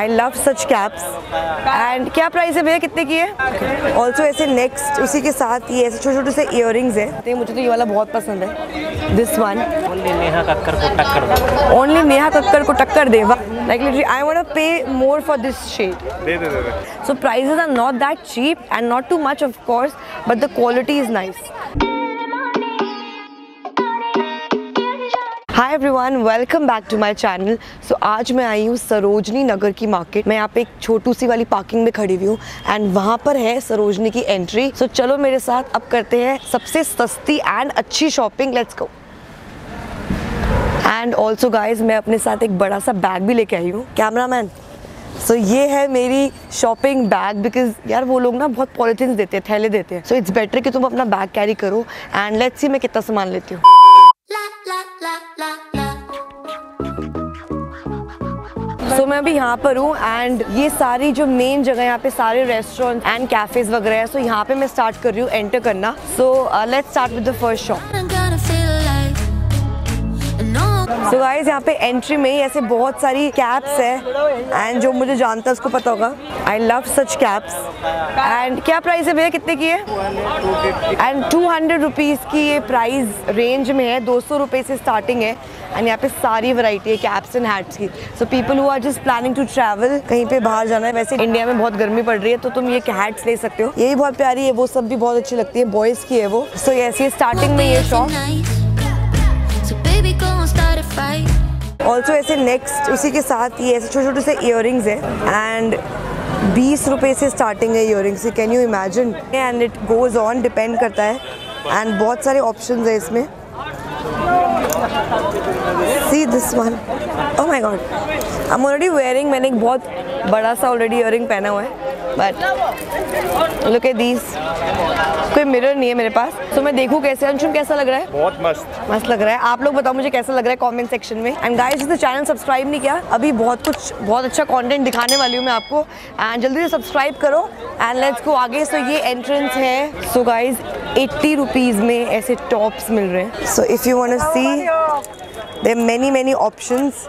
I love such caps and क्या price है भैया? कितने की है? ऑल्सो ऐसे नेक्स्ट उसी के साथ ये ऐसे छोटे छोटे से इयर है। तो मुझे तो ये वाला बहुत पसंद है। This one only Neha Kakkar को टक्कर ओनली नेहा कक्कर को टक्कर दे। Like literally I want to pay more for this shade दे दे दे दे। So prices are not that cheap and not too much of course, but the quality is nice. Hi everyone welcome back to my channel so आज मैं आई हूँ सरोजनी नगर की market मैं यहाँ पे एक छोटू सी वाली पार्किंग में खड़ी हुई हूँ एंड वहाँ पर है सरोजनी की एंट्री सो so, चलो मेरे साथ अब करते हैं सबसे सस्ती एंड अच्छी shopping let's go and also guys मैं अपने साथ एक बड़ा सा बैग भी लेके आई हूँ. कैमरा मैन सो ये है मेरी शॉपिंग बैग बिकॉज़ यार वो लोग ना बहुत पॉलिथीन देते हैं थैले देते हैं. सो इट्स बेटर कि तुम अपना बैग कैरी करो एंड लेट्स सी मैं कितना सामान लेती हूँ. So, मैं अभी यहाँ पर हूँ एंड ये सारी जो मेन जगह यहाँ पे सारे रेस्टोरेंट एंड कैफेज वगैरह है सो यहाँ पे मैं स्टार्ट कर रही हूँ एंटर करना। So let's start with the first shop so guys यहाँ पे एंट्री में ही ऐसे बहुत सारी कैप्स है। एंड जो मुझे जानता है उसको पता होगा। I love such caps and क्या प्राइस है भैया? कितने की है? एंड टू हंड्रेड रुपीज़ की ये प्राइस रेंज में है। दो सौ रुपये से स्टार्टिंग है। एंड यहाँ पे सारी वैरायटी है कैप्स एंड हैट्स की। So people who are just planning to travel कहीं पे बाहर जाना है वैसे इंडिया में बहुत गर्मी पड़ रही है तो तुम ये हैट्स ले सकते हो। ये भी बहुत प्यारी है वो सब भी बहुत अच्छी लगती है। बॉयज़ की है वो। सो so, यस ये स्टार्टिंग में ये शॉप ऑल्सो ऐसे नेक्स्ट उसी के साथ ये ऐसे छोटे छोटे से इयर रिंग्स है एंड बीस रुपए से स्टार्टिंग है इयर से can you imagine and it goes on depend करता है एंड बहुत सारे ऑप्शन है इसमें। See this one oh my God I am already wearing मैंने एक बहुत बड़ा सा ऑलरेडी इयर पहना हुआ है। बट लुक एट दीज कोई मिरर नहीं है मेरे पास। तो मैं देखूँ कैसे अंशुम कैसा लग रहा है? बहुत मस्त। मस्त लग रहा है। आप लोग बताओ मुझे कैसा लग रहा है कमेंट सेक्शन में। एंड गाइस जिसने चैनल सब्सक्राइब नहीं किया। अभी बहुत कुछ बहुत अच्छा कंटेंट दिखाने वाली हूँ मैं आपको। एंड जल्दी से सब्सक्राइब करो। एंड लेट्स गो आगे। सो ये एंट्रेंस है। सो गाइस एट्टी रुपीज़ में ऐसे टॉप्स मिल रहे हैं। So if you want to see there many many options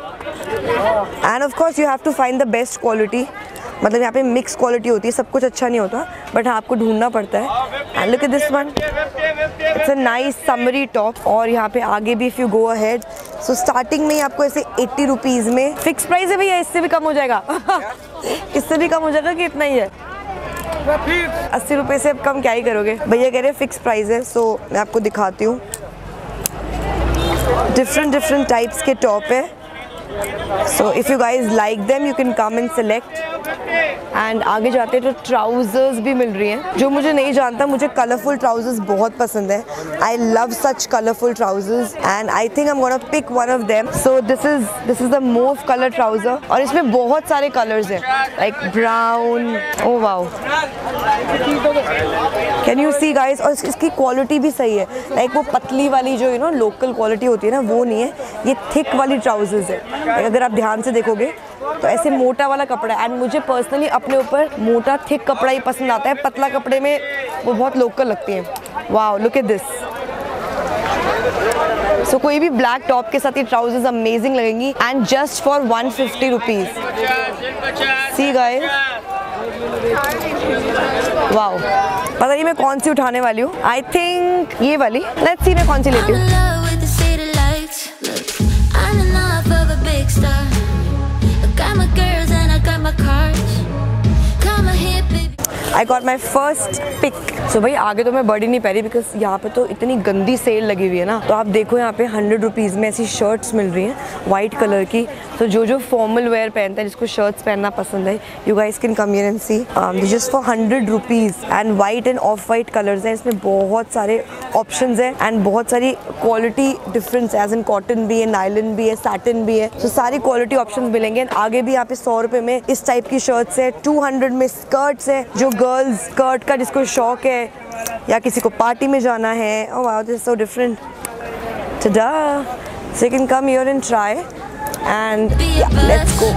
and of course you have to find the best quality मतलब यहाँ पे मिक्स क्वालिटी होती है, सब कुछ अच्छा नहीं होता बट हाँ आपको ढूंढना पड़ता है। And look at this one it's a nice summery top और यहाँ पे आगे भी if you go ahead so starting में ही आपको ऐसे एट्टी रुपीज़ में फिक्स प्राइस है भैया, इससे भी कम हो जाएगा। इससे भी कम हो जाएगा कि इतना ही है? अस्सी रुपये से अब कम क्या ही करोगे? भैया कह रहे हैं फिक्स प्राइस है सो मैं आपको दिखाती हूँ। डिफरेंट डिफरेंट टाइप्स के टॉप है। So if you guys like them you can come and select and आगे जाते हैं तो ट्राउजर्स भी मिल रही हैं। जो मुझे नहीं जानता, मुझे कलरफुल ट्राउजर्स बहुत पसंद है। I love such colourful trousers and I think I am gonna pick one of them so this is this is the mauve colour trouser और इसमें बहुत सारे कलर्स हैं। Like brown oh wow can you see guys और इसकी quality भी सही है। लाइक like वो पतली वाली जो यू नो लोकल क्वालिटी होती है ना, वो नहीं है। ये थिक वाली ट्राउजर्स है। अगर आप ध्यान से देखोगे तो ऐसे मोटा वाला कपड़ा एंड मुझे पर्सनली अपने ऊपर मोटा थिक कपड़ा ही पसंद आता है। पतला कपड़े में वो बहुत लोकल लगती हैं। Wow look at this so कोई भी ब्लैक टॉप के साथ ये ट्राउजर्स अमेजिंग लगेंगी। And just for one fifty rupees see guys wow पता नहीं मैं कौन सी उठाने वाली हूँ। आई थिंक ये वाली। लेट्स सी मैं कौन सी लेती हूँ। got my girls and I got my cars. I got my first pick so भाई आगे तो मैं बड़ी नहीं पह रही बिकॉज़ यहाँ पे तो इतनी गंदी सेल लगी हुई है ना। तो आप देखो यहाँ पे हंड्रेड रुपीज़ में ऐसी शर्ट्स मिल रही हैं वाइट कलर की। तो जो जो फॉर्मल वेयर पहनता है जिसको शर्ट्स पहनना पसंद है you guys can come here and see just for hundred rupees and white and off white colours हैं। इसमें बहुत सारे ऑप्शन है एंड बहुत सारी quality difference as in cotton भी है नाइलन भी है सैटिन भी है। तो so, सारी क्वालिटी ऑप्शन मिलेंगे। आगे भी यहाँ पे सौ रुपये में इस टाइप की शर्ट्स है। टू हंड्रेड में स्कर्ट्स है जो गर्ल्स स्कर्ट का जिसको शौक है या किसी को पार्टी में जाना है oh this is so different tada so you can come here and try and yeah, let's go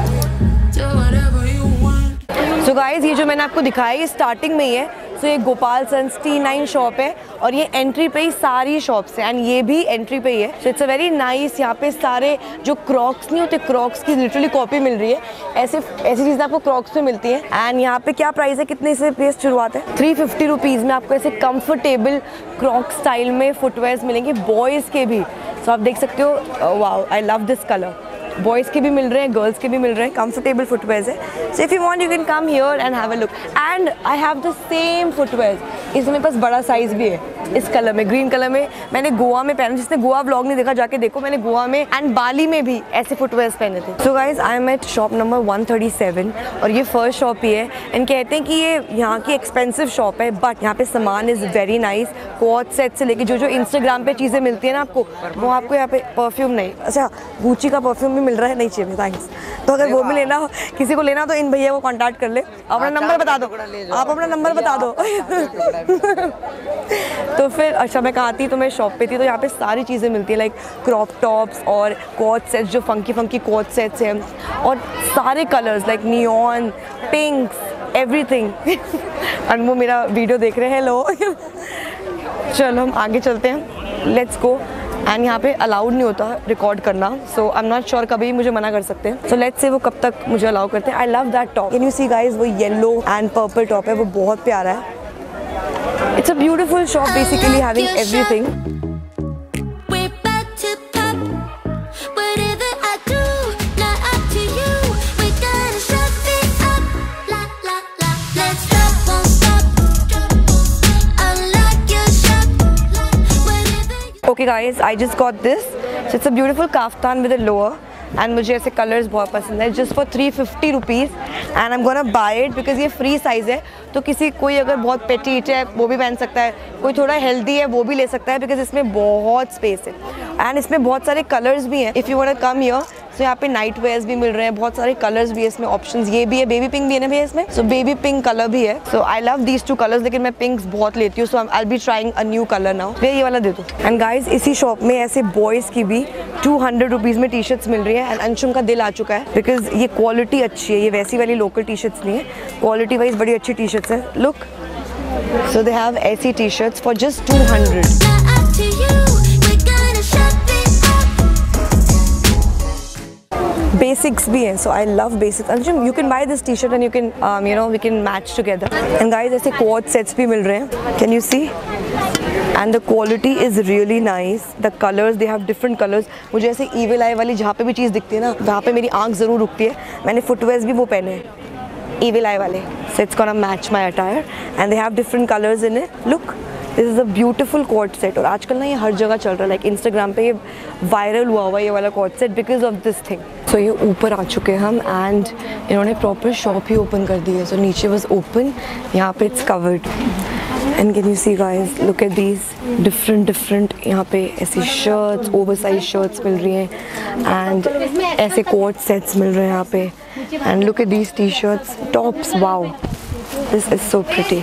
so guys ये जो मैंने आपको दिखाया ये स्टार्टिंग में ही है सो ये Gopal Sons T nine shop है और ये एंट्री पे ही सारी शॉप्स है। एंड ये भी एंट्री पे ही है। So it's a very nice यहाँ पे सारे जो क्रॉक्स नहीं होते क्रॉक्स की लिटरली कॉपी मिल रही है। ऐसे, ऐसी चीज़ें आपको क्रॉक्स में मिलती है। एंड यहाँ पे क्या प्राइस है? कितने से प्लेस शुरुआत है? थ्री फिफ्टी में आपको ऐसे कंफर्टेबल क्रॉक स्टाइल में फुटवेयर्स मिलेंगे। बॉयज़ के भी। सो so आप देख सकते हो wow I love this colour boys के भी मिल रहे हैं गर्ल्स के भी मिल रहे हैं कंफर्टेबल फुटवेयर्स है। So if you want you can come here and have a look and I have the same footwears इसमें पास बड़ा साइज़ भी है। इस कलर में ग्रीन कलर में। मैंने गोवा में पहना, जिसने गोवा ब्लॉग नहीं देखा, जाके देखो मैंने गोवा में एंड बाली में भी ऐसे फुटवेयर्स पहने थे। So guys I am at shop number 137 और ये फ़र्स्ट शॉप ही है। एंड कहते हैं कि ये यहाँ की एक्सपेंसिव शॉप है बट यहाँ पे सामान इज़ वेरी नाइस कोच सेट से लेके जो जो इंस्टाग्राम पे चीज़ें मिलती है ना आपको, वो आपको यहाँ पे परफ्यूम नहीं। अच्छा गुची का परफ्यूम भी मिल रहा है नहीं चाहिए थैंक्स तो अगर वो भी लेना हो किसी को लेना तो इन भैया को कॉन्टैक्ट कर ले. अपना नंबर बता दो. आप अपना नंबर बता दो. तो फिर अच्छा मैं कहा थी तो मैं शॉप पे थी तो यहाँ पे सारी चीज़ें मिलती है लाइक क्रॉप टॉप्स और कोच सेट्स जो फंकी फंकी कोच सेट्स हैं और सारे colours like neon pinks everything वो मेरा वीडियो देख रहे हैं हेलो चलो हम आगे चलते हैं. लेट्स गो एंड यहाँ पे अलाउड नहीं होता रिकॉर्ड करना so I am not sure कभी मुझे मना कर सकते हैं। सो लेट्स से वो कब तक मुझे अलाउ करते हैं। I love that top can you see guys वो येलो एंड पर्पल टॉप है वो बहुत प्यारा है। It's a beautiful shop basically having everything okay guys I just got this it's a beautiful kaftan with a lower and मुझे ऐसे colours बहुत पसंद है just for three fifty rupees and I am gonna buy it because ये free size है तो किसी, कोई अगर बहुत पेटीट है, वो भी पहन सकता है. कोई थोड़ा हेल्दी है, वो भी ले सकता है बिकॉज़ इसमें बहुत स्पेस है. एंड इसमें बहुत सारे कलर्स भी हैं. If you want come here so यहाँ पे नाइट वेयर्स भी मिल रहे हैं, बहुत सारे कलर्स भी है इसमें ऑप्शंस ये भी है बेबी पिंक भी है ना भैया इसमें? सो बेबी पिंक कलर भी है। So I love these two colours लेकिन मैं पिंक्स बहुत लेती हूँ so I be trying a new colour now ये वाला दे दो। एंड गाइज़ इसी शॉप में ऐसे बॉयज़ की भी टू हंड्रेड रुपीज़ में टी शर्ट्स मिल रही है एंड अंशुम का दिल आ चुका है बिकॉज़ ये क्वालिटी अच्छी है, ये वैसी वाली लोकल टी शर्ट्स नहीं है। क्वालिटी वाइज बड़ी अच्छी टी शर्ट्स है। लुक सो दे हैव ऐसी T shirts for just two hundred basics भी हैं so I love basics Anjum you can buy this T shirt and you can you know we can match together and guys ऐसे co-ord sets भी मिल रहे हैं. Can you see and the quality is really nice the colours they have different colours मुझे ऐसे evil आई वाली जहाँ पे भी चीज़ दिखती है ना वहाँ पे मेरी आँख ज़रूर रुकती है, मैंने फुटवेयर्स भी वो पहने हैं. ईविल आई वाले so it's gonna match my attire and they have different colours in it look this is a beautiful co-ord set और आजकल ना ये हर जगह चल रहा है लाइक इंस्टाग्राम पे ये वायरल हुआ हुआ ये वाला co-ord set because of this thing so ये ऊपर आ चुके हैं हम एंड इन्होंने प्रॉपर शॉप ही ओपन कर दी है। सो नीचे बस ओपन यहाँ पे it's covered and can you see guys look at these different different यहाँ पे ऐसी शर्ट्स ओवर साइज़ शर्ट्स मिल रही हैं एंड ऐसे कोट सेट्स मिल रहे हैं यहाँ पे। And look at these T shirts tops wow this is so pretty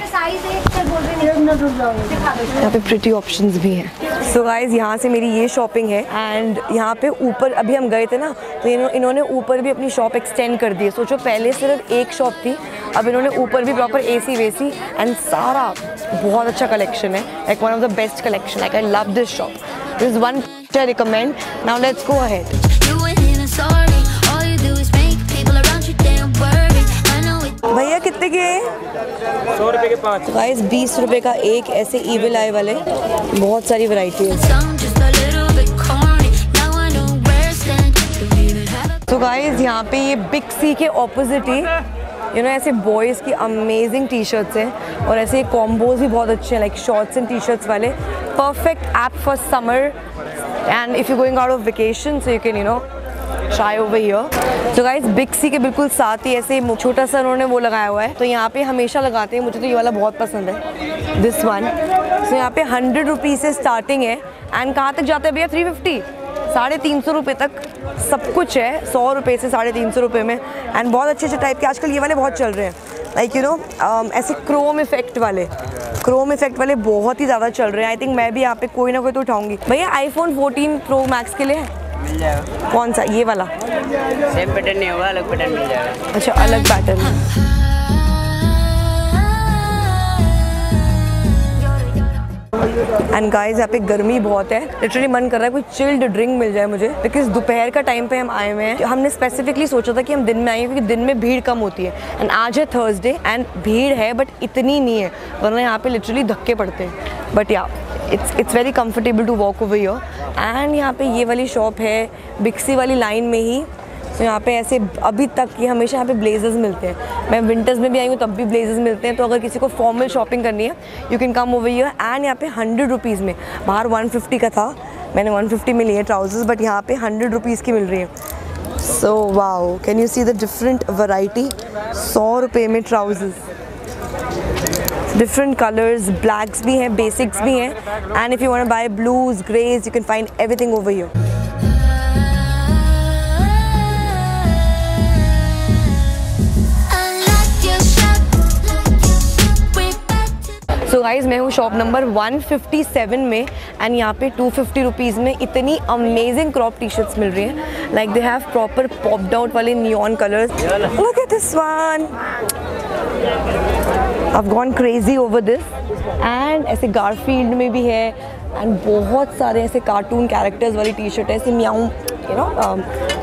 यहाँ पे प्रिटी ऑप्शंस भी हैं। सो गाइज़ यहाँ से मेरी ये शॉपिंग है एंड यहाँ पे ऊपर अभी हम गए थे ना तो इन्हों, इन्होंने ऊपर भी अपनी शॉप एक्सटेंड कर दी है। सोचो पहले सिर्फ़ एक शॉप थी अब इन्होंने ऊपर भी प्रॉपर ए सी वेसी एंड सारा बहुत अच्छा कलेक्शन है like one of the best collection like I love this shop this one I recommend now let's go ahead. भैया कितने के? हैं सौ रुपए के गाइस बीस रुपए का एक ऐसे ईविल आई वाले, बहुत सारी वैरायटी है। तो गाइज़ यहाँ पे ये बिग सी के ऑपोजिट ही यू नो ऐसे बॉयज़ की अमेजिंग टी शर्ट्स हैं और ऐसे कॉम्बोज भी बहुत अच्छे हैं like shorts and T shirts वाले। Perfect app for summer and if you going out of vacation so you can you know try over here तो गाइज़ बिग सी के बिल्कुल साथ ही ऐसे छोटा सा उन्होंने वो लगाया हुआ है। तो यहाँ पे हमेशा लगाते हैं। मुझे तो ये वाला बहुत पसंद है। दिस वन तो यहाँ पे हंड्रेड रुपीज़ से स्टार्टिंग है। एंड कहाँ तक जाते हैं भैया? थ्री फिफ्टी साढ़े तीन सौ रुपये तक। सब कुछ है। सौ रुपये से साढ़े तीन सौ रुपये में। एंड बहुत अच्छे अच्छे टाइप के आजकल ये वाले बहुत चल रहे हैं। लाइक यू नो ऐसे क्रोम इफ़ेक्ट वाले। क्रोम इफ़ेक्ट वाले बहुत ही ज़्यादा चल रहे हैं। आई थिंक मैं भी यहाँ पे कोई ना कोई तो उठाऊँगी। भैया आईफोन 14 प्रो मैक्स के लिए? मिल जाएगा। कौन सा? ये वाला। सेम पैटर्न नहीं होगा अलग पैटर्न मिल जाएगा। अच्छा अलग पैटर्न एंड गाइस यहाँ पे गर्मी बहुत है। लिटरली मन कर रहा है कोई चिल्ड ड्रिंक मिल जाए मुझे। बिकॉज़ दोपहर का टाइम पे हम आए हुए हैं। हमने स्पेसिफिकली सोचा था कि हम दिन में आएँगे क्योंकि दिन में भीड़ कम होती है। एंड आज है थर्सडे एंड भीड़ है बट इतनी नहीं है। वरना यहाँ पे लिटरली धक्के पड़ते हैं। But yeah it's it's very comfortable to walk over your and यहाँ पे ये वाली शॉप है बिक्सी वाली लाइन में ही। तो यहाँ पे ऐसे अभी तक ये हमेशा यहाँ पे ब्लेजर्स मिलते हैं। मैं विंटर्स में भी आई हूँ, तब भी ब्लेजर्स मिलते हैं। तो अगर किसी को फॉर्मल शॉपिंग करनी है you can come over here and यहाँ पे हंड्रेड रुपीज़ में, बाहर वन फिफ्टी का था। मैंने वन फिफ्टी में लिए ट्राउजर्स बट यहाँ पे हंड्रेड रुपीज़ की मिल रही है। So wow can you see the different variety सौ रुपये में ट्राउजर्स डिफरेंट कलर्स ब्लैक्स भी हैं बेसिक्स भी हैं. And if you want buy blues greys you can find everything over here Unlock your shop. We're back to so guys मैं हूँ shop number 157 में एंड यहाँ पे टू फिफ्टी रुपीज़ में इतनी अमेजिंग क्रॉप टी शर्ट्स मिल रही हैं. Like they have proper popped out वाले neon colours look at this one I've gone crazy over this. And ऐसे गारफील्ड में भी है एंड बहुत सारे ऐसे कार्टून कैरेक्टर्स वाली टी शर्ट है ऐसे म्याऊं यू नो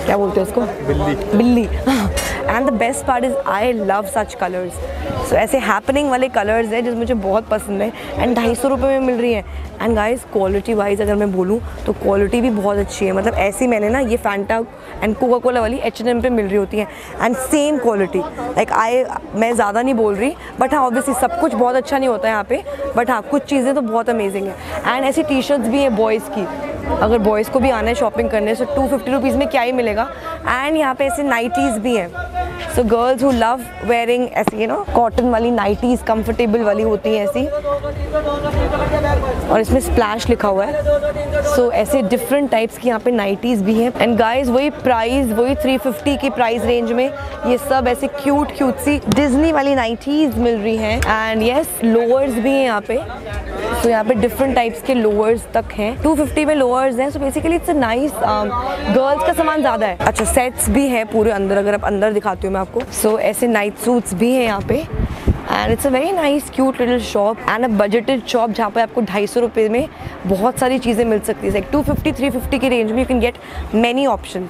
क्या बोलते हैं उसको? बिल्ली। बिल्ली। And the best part is I love such colours so ऐसे हैपनिंग वाले कलर्स हैं जो मुझे बहुत पसंद है एंड ढाई सौ रुपये में मिल रही है। एंड गाइस क्वालिटी वाइज अगर मैं बोलूँ तो क्वालिटी भी बहुत अच्छी है। मतलब ऐसी मैंने ना ये फैंटा एंड कोका कोला वाली एच एन एम पे मिल रही होती है। And same quality like I मैं ज़्यादा नहीं बोल रही बट हाँ ऑब्वियसली सब कुछ बहुत अच्छा नहीं होता है यहाँ पे। बट हाँ कुछ चीज़ें तो बहुत अमेजिंग है। एंड ऐसी टी शर्ट्स भी हैं बॉयज़ की। अगर बॉयज़ को भी आना है शॉपिंग करने सो टू फिफ्टी रुपीज़ में क्या ही मिलेगा। एंड यहाँ पे ऐसे नाइटीज़ भी हैं। So girls who love wearing ऐसी यू नो कॉटन वाली नाइटीज़ कंफर्टेबल वाली होती हैं ऐसी। और इसमें स्प्लैश लिखा हुआ है। सो so, ऐसे डिफरेंट टाइप्स की यहाँ पे नाइटीज़ भी हैं। एंड गाइस वही प्राइस वही 350 की प्राइस रेंज में ये सब ऐसे क्यूट क्यूट सी डिज्नी वाली नाइटीज़ मिल रही हैं। एंड यस लोअर्स भी हैं यहाँ पे। सो so, यहाँ पे डिफरेंट टाइप्स के लोअर्स तक हैं। 250 में लोअर्स हैं। So basically it's a nice girls का सामान ज़्यादा है। अच्छा सेट्स भी हैं पूरे अंदर। अगर आप अंदर दिखाती हूँ मैं सो so, ऐसे नाइट सूट्स भी हैं यहाँ पे। And it's a very nice cute little shop and a budgeted shop जहाँ पे आपको ढाई सौ रुपये में बहुत सारी चीज़ें मिल सकती है। टू फिफ्टी थ्री फिफ्टी की रेंज में you can get many option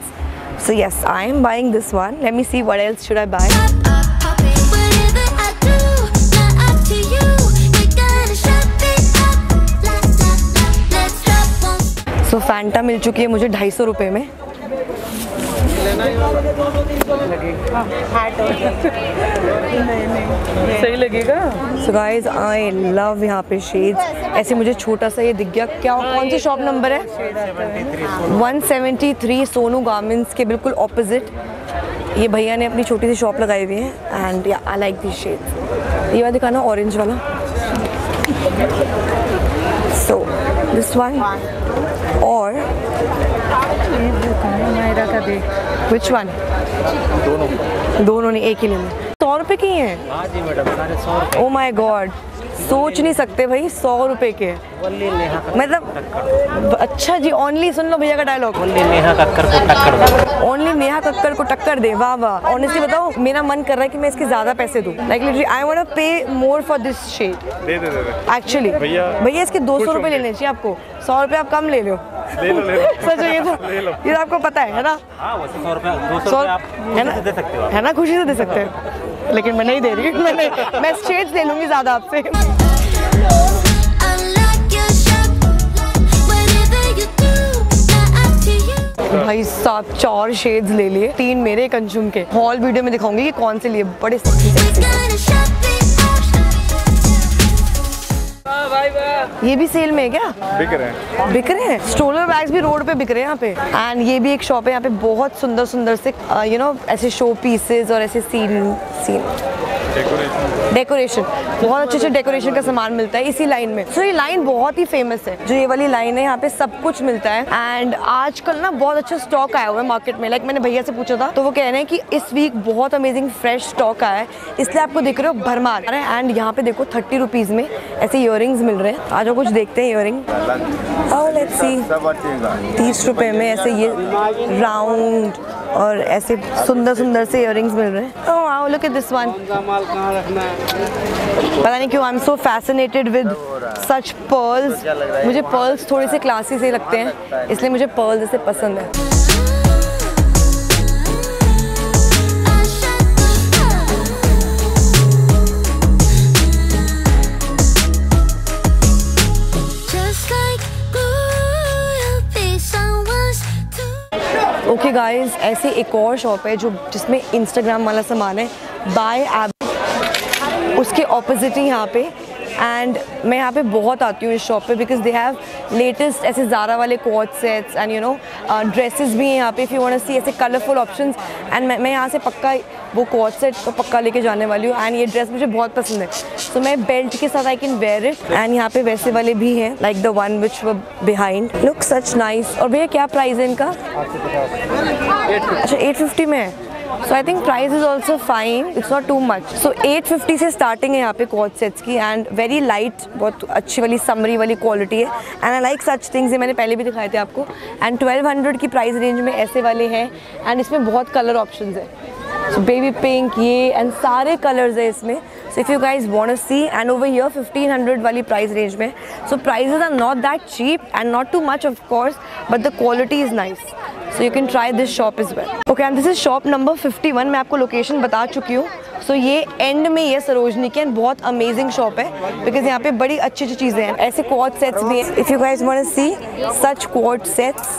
so yes I am buying this one let me see what else should I one. So Fanta मिल चुकी है मुझे ढाई सौ रुपये में। सही लगेगा। सो गाइज़ आई लव यहाँ पे शेड्स ऐसे मुझे छोटा सा ये दिख गया। क्या कौन सी शॉप नंबर है? 173 सोनू गार्मेंट्स के बिल्कुल ऑपोजिट ये भैया ने अपनी छोटी सी शॉप लगाई हुई है। And I like this shade ये वाला दिखाना ऑरेंज वाला। सो दिस वन और मायरा का देख। विच वन दोनों। दोनों ने एक ही ले सौ रुपए की है हाँ? जी मैडम साढ़े ओ माय गॉड सोच नहीं सकते भाई सौ रुपए के। ओनली मतलब अच्छा जी ओनली सुन लो भैया का डायलॉग ओनली नेहा कक्कर को टक्कर दो। ओनली नेहा कक्कर को टक्कर दे वाह वाह। ऑनेस्टली बताओ मेरा मन कर रहा है कि मैं इसके ज़्यादा पैसे दूँ। Like literally I want to pay more for this shade दे दे दे। एक्चुअली भैया, भैया इसके दो सौ रुपए लेने चाहिए आपको। सौ रुपए आप कम ले लो। ले लो ले लो। सच है ये तो ले लो। ये तो आपको पता है है ना? हाँ वैसे सौ है हो है ना? खुशी से दे सकते हैं। लेकिन मैं नहीं दे रही मैं मैं शेड्स ले लूँगी ज़्यादा आपसे. भाई साहब, चार शेड्स ले लिए, तीन मेरे कंज्यूम के। हॉल वीडियो में दिखाऊँगी कि कौन से लिए, बड़े ये भी सेल में है क्या? बिक रहे हैं। बिक रहे हैं? स्टोलर बैग्स भी रोड पे बिक रहे हैं यहाँ पे। एंड ये भी एक शॉप है यहाँ पे बहुत सुंदर सुंदर से यू नो ऐसे शो पीसेस और ऐसे सीन सीन डेकोरेशन बहुत अच्छे अच्छे डेकोरेशन का सामान मिलता है इसी लाइन में। सो ये लाइन बहुत ही फ़ेमस है। जो ये वाली लाइन है यहाँ पे सब कुछ मिलता है। एंड आजकल ना बहुत अच्छा स्टॉक आया हुआ है मार्केट में। लाइक मैंने भैया से पूछा था तो वो कह रहे हैं कि इस वीक बहुत अमेजिंग फ्रेश स्टॉक आया है। इसलिए आपको देख रहे हो भरमार। एंड यहाँ पे देखो थर्टी रुपीज़ में ऐसे इयर मिल रहे हैं। आज कुछ देखते हैं इयर Oh, let's see. तीस रुपए में ऐसे ये राउंड और ऐसे सुंदर सुंदर से इयर मिल रहे हैं। ओह wow look at this one माल कहाँ रखना है पता नहीं क्यों I am so fascinated with such pearls मुझे पर्ल्स थोड़े से क्लासी से लगते हैं, इसलिए मुझे पर्ल्स ऐसे पसंद है। ओके गाइस ऐसे एक और शॉप है जो जिसमें इंस्टाग्राम वाला सामान है। बाय ऐप उसके ऑपोजिट ही यहाँ पे एंड मैं यहाँ पे बहुत आती हूँ इस शॉप पे बिकॉज़ दे हैव लेटेस्ट ऐसे ज़ारा वाले co-ord sets and you know dresses भी हैं यहाँ पे इफ़ यू वांट सी ऐसे कलरफुल ऑप्शंस एंड मैं मैं यहाँ से पक्का वो कोट सेट तो पक्का लेके जाने वाली हूँ एंड ये ड्रेस मुझे बहुत पसंद है. सो so, मैं बेल्ट के साथ I can wear it and यहाँ पे वैसे वाले भी हैं लाइक द वन विच व बिहाइंड लुक सच नाइस और भैया क्या प्राइस है इनका? अच्छा 850 में है। So I think price is also fine it's not too much so 850 से स्टार्टिंग है यहाँ पे कॉट सेट्स की एंड वेरी लाइट बहुत अच्छी वाली समरी वाली क्वालिटी है. And I like such things ये मैंने पहले भी दिखाए थे आपको. एंड 1200 की प्राइस रेंज में ऐसे वाले हैं. एंड इसमें बहुत कलर ऑप्शन है. सो बेबी पिंक ये एंड सारे कलर्स है इसमें. So if you guys want see and over here 1500 वाली प्राइस रेंज में so prices are not that cheap and not too much of course but the quality is nice so you can try this shop is well okay and this is shop number 51 मैं आपको location बता चुकी हूँ सो so, ये and में ये सरोजनी की and बहुत अमेजिंग शॉप है बिकॉज़ यहाँ पे बड़ी अच्छी अच्छी चीज़ें हैं ऐसे क्वाड सेट्स भी हैं if you guys want to see such co-ord sets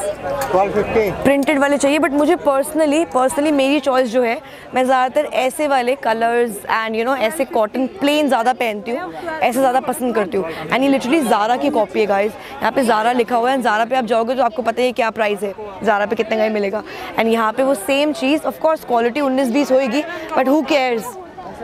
printed वाले चाहिए बट मुझे पर्सनली पर्सनली मेरी चॉइस जो है मैं ज़्यादातर ऐसे वाले कलर्स एंड यू नो ऐसे कॉटन प्लेन ज़्यादा पहनती हूँ, ऐसे ज़्यादा पसंद करती हूँ। एंड ये लिटरली ज़ारा की कॉपी है गाइस यहाँ पे ज़ारा लिखा हुआ है ज़ारा पे आप जाओगे तो आपको पता है क्या प्राइस है। ज़ारा पे कितने का मिलेगा। एंड यहाँ पे वो सेम चीज़ ऑफकोर्स क्वालिटी उन्नीस बीस होएगी बट हु केयर्स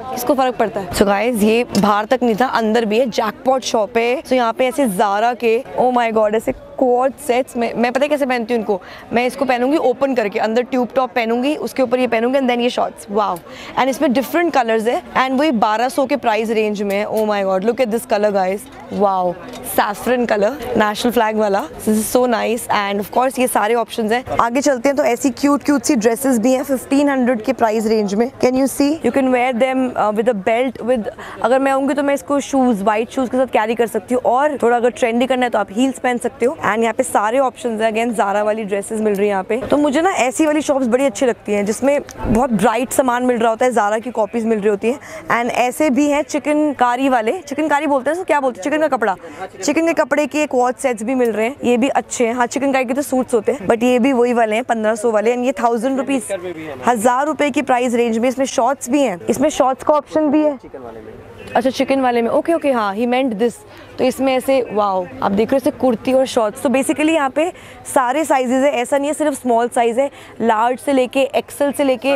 किसको फ़र्क पड़ता है। सो so गाइस ये बाहर तक नहीं था, अंदर भी है जैकपॉट शॉप है। सो so यहाँ पे ऐसे जारा के ओ माई गॉड ऐसे कोड सेट्स में, मैं पता है कैसे पहनती हूँ इनको? मैं इसको पहनूँगी ओपन करके, अंदर ट्यूब टॉप पहनूँगी, उसके ऊपर ये पहनूँगी एंड देन ये शॉर्ट्स वाव एंड इसमें डिफरेंट कलर्स है एंड वही 1200 के प्राइस रेंज में है. ओ my god look at this colour guys wow saffron colour national flag वाला. This is so nice and of course ये सारे ऑप्शंस हैं. आगे चलते हैं तो ऐसी क्यूट क्यूट सी ड्रेसेस भी हैं 1500 के प्राइस रेंज में. Can you see you can wear them with a belt with अगर मैं आऊँगी तो मैं इसको शूज़ वाइट शूज़ के साथ कैरी कर सकती हूँ, और थोड़ा अगर ट्रेंडी करना है तो आप हील्स पहन सकते हो. एंड यहाँ पे सारे ऑप्शन है। अगेन जारा वाली ड्रेसेस मिल रही है यहाँ पे। तो मुझे ना ऐसी वाली शॉप्स बड़ी अच्छी लगती हैं जिसमें बहुत ब्राइट सामान मिल रहा होता है। जारा की कॉपीज मिल रही होती है। एंड ऐसे भी हैं चिकन कारी वाले। चिकन कारी बोलते हैं क्या बोलते हैं? चिकन का कपड़ा। चिकन के कपड़े के एक वॉच सेट्स भी मिल रहे हैं। ये भी अच्छे हैं। हाँ चिकन कारी के तो सूट्स होते हैं। बट ये भी वही वाले हैं पंद्रह सौ वाले। एंड ये थाउज़ेंड रुपीज़ हज़ार रुपए की प्राइस रेंज में इसमें शॉर्ट्स भी हैं। इसमें शॉर्ट्स का ऑप्शन भी है। अच्छा चिकन वाले में। ओके ओके हाँ ही मेंट दिस तो इसमें ऐसे वाओ आप देख रहे हो ऐसे कुर्ती और शॉर्ट्स तो बेसिकली यहाँ पे सारे साइजेस है ऐसा नहीं है सिर्फ़ स्मॉल साइज़ है लार्ज से लेके एक्सल से लेके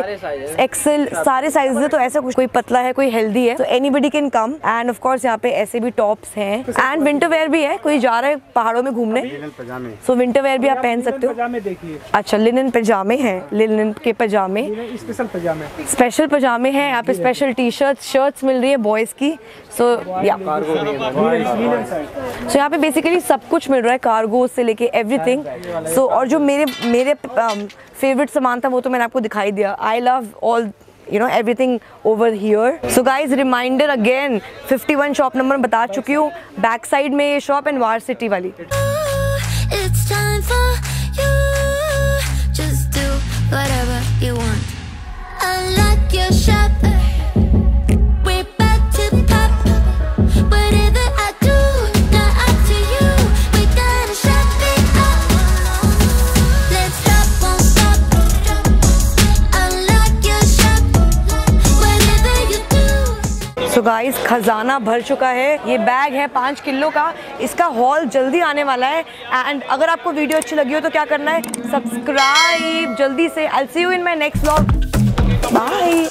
एक्सेल सारे साइज़ है तो ऐसा कुछ कोई पतला है कोई हेल्दी है तो anybody can come and of course यहाँ पे ऐसे भी टॉप्स हैं। एंड विंटर वेयर भी है कोई जा रहा है पहाड़ों में घूमने। सो विंटर वेयर भी आप पहन सकते हो। अच्छा लिनन पजामे हैं लिनन के पजामे स्पेशल पजामे स्पेशल पजामे हैं यहाँ पे स्पेशल टी शर्ट शर्ट्स मिल रही है बॉयज़ की। सो या सो यहाँ पे बेसिकली सब कुछ मिल रहा है कार्गो से लेके एवरीथिंग सो और जो मेरे मेरे फेवरेट सामान था वो तो मैंने आपको दिखाई दिया. I love all you know everything over here so guys reminder again 51 shop number बता चुकी हूँ. बैक साइड में ये शॉप एंड वार सिटी वाली. It's time for you. Just do whatever you want. खजाना भर चुका है। ये बैग है पाँच किलो का। इसका हॉल जल्दी आने वाला है। एंड अगर आपको वीडियो अच्छी लगी हो तो क्या करना है? सब्सक्राइब जल्दी से। I see you in my next blog bye